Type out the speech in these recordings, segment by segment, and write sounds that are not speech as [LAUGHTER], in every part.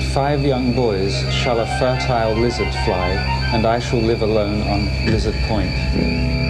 and five young boys shall a fertile lizard fly, and I shall live alone on Lizard Point.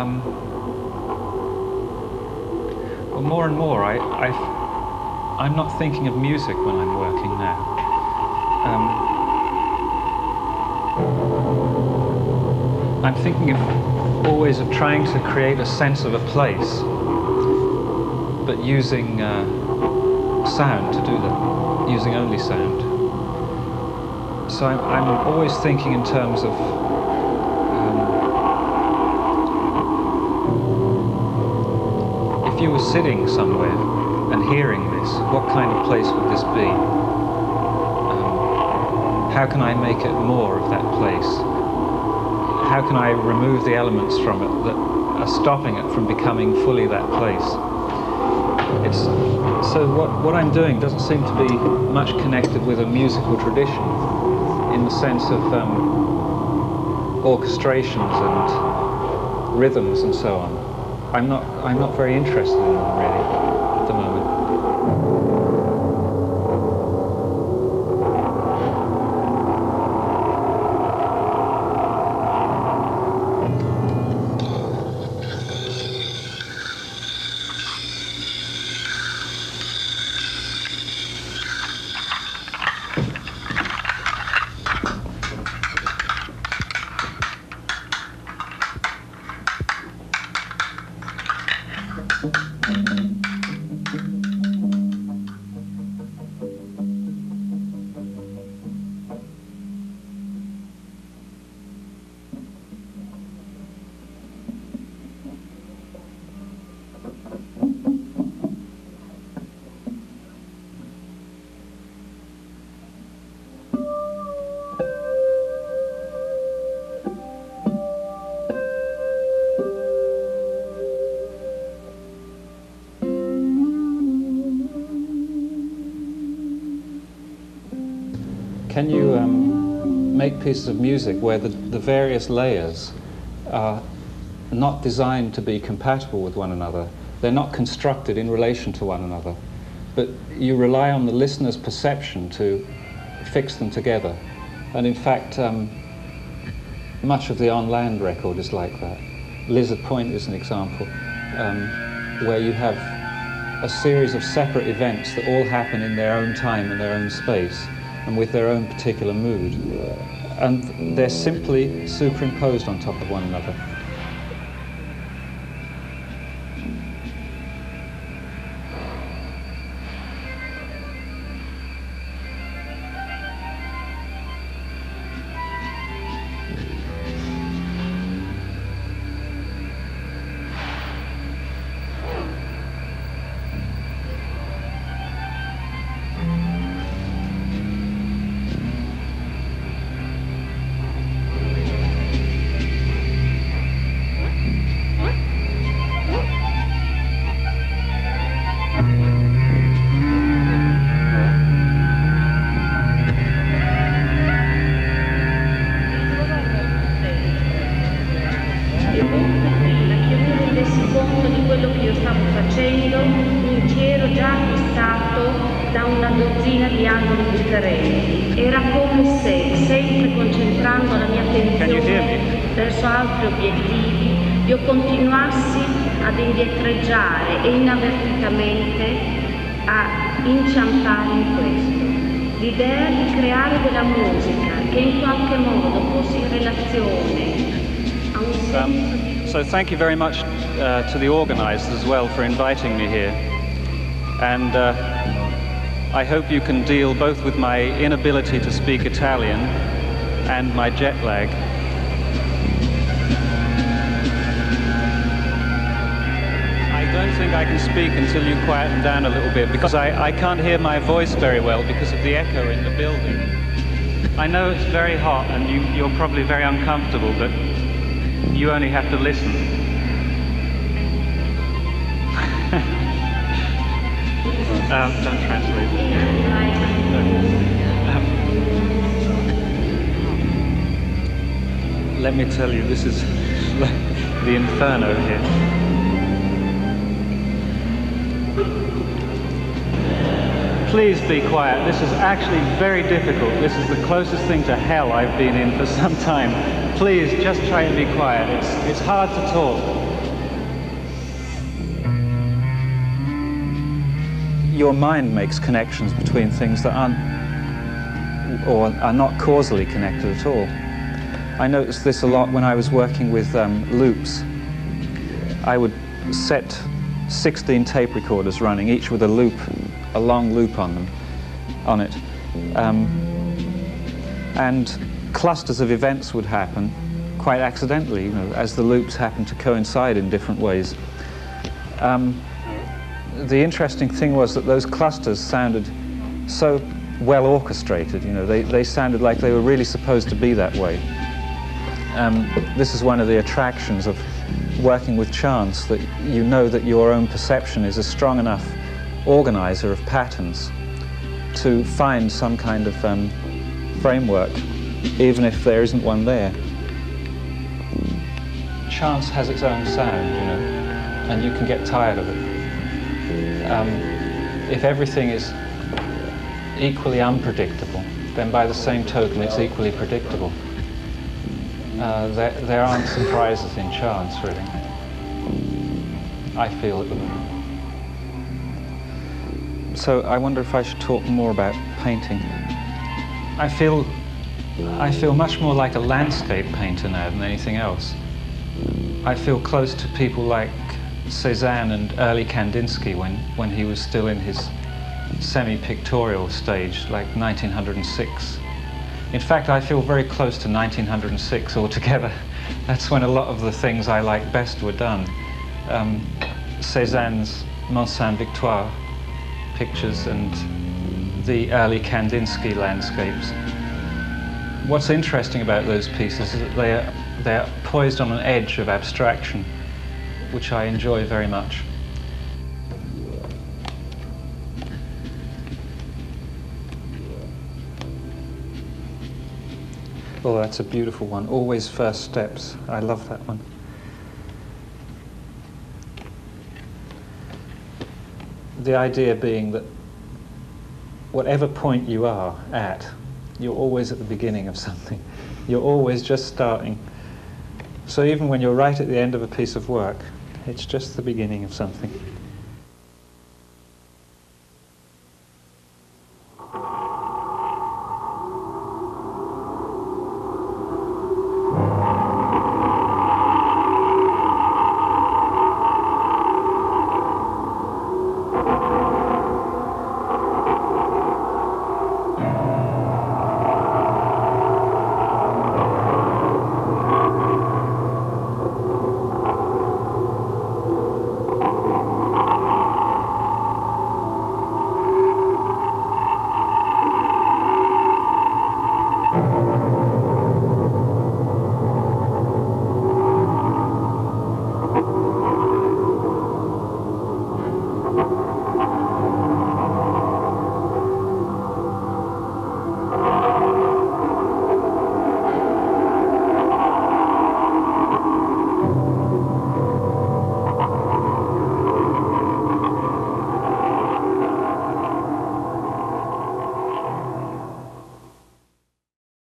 Um, well, more and more, I, I, I'm not thinking of music when I'm working now. Um, I'm thinking of always of trying to create a sense of a place, but using uh, sound to do that, using only sound. So I'm, I'm always thinking in terms of if you were sitting somewhere and hearing this, what kind of place would this be? Um, how can I make it more of that place? How can I remove the elements from it that are stopping it from becoming fully that place? It's, so what, what I'm doing doesn't seem to be much connected with a musical tradition in the sense of um, orchestrations and rhythms and so on. I'm not, I'm not very interested in them really at the moment. Make pieces of music where the, the various layers are not designed to be compatible with one another? They're not constructed in relation to one another, but you rely on the listener's perception to fix them together. And in fact, um, much of the on land record is like that. Lizard Point is an example um, where you have a series of separate events that all happen in their own time and their own space and with their own particular mood. And they're simply superimposed on top of one another. terreni. Era come se, sempre concentrando la mia attenzione verso altri obiettivi, io continuassi ad indietreggiare e inavvertitamente a inciampare in questo. L'idea di creare della musica che in qualche modo fosse in relazione a un um, senso di... So thank you very much uh, to the organisers as well for inviting me here. And uh, I hope you can deal both with my inability to speak Italian and my jet lag. I don't think I can speak until you quieten down a little bit because I, I can't hear my voice very well because of the echo in the building. I know it's very hot and you, you're probably very uncomfortable, but you only have to listen. Um, don't translate. Um, let me tell you, this is [LAUGHS] the inferno here. Please be quiet. This is actually very difficult. This is the closest thing to hell I've been in for some time please just try and be quiet. It's, it's hard to talk. Your mind makes connections between things that aren't or are not causally connected at all. I noticed this a lot when I was working with um, loops. I would set 16 tape recorders running, each with a loop, a long loop on them, on it. Um, and clusters of events would happen quite accidentally, you know, as the loops happen to coincide in different ways. Um, the interesting thing was that those clusters sounded so well orchestrated, you know, they, they sounded like they were really supposed to be that way. Um, this is one of the attractions of working with chance, that you know that your own perception is a strong enough organizer of patterns to find some kind of um, framework even if there isn't one there. Chance has its own sound, you know, and you can get tired of it. Um, if everything is equally unpredictable, then by the same token it's equally predictable. Uh, there, there aren't surprises in chance, really. I feel moment. So I wonder if I should talk more about painting. I feel I feel much more like a landscape painter now than anything else. I feel close to people like Cezanne and early Kandinsky when, when he was still in his semi-pictorial stage, like 1906. In fact, I feel very close to 1906 altogether. [LAUGHS] That's when a lot of the things I like best were done. Um, Cezanne's Mont Sainte-Victoire pictures and the early Kandinsky landscapes. What's interesting about those pieces is that they are, they are poised on an edge of abstraction, which I enjoy very much. Oh, that's a beautiful one. Always first steps. I love that one. The idea being that whatever point you are at, you're always at the beginning of something. [LAUGHS] You're always just starting. So even when you're right at the end of a piece of work, it's just the beginning of something.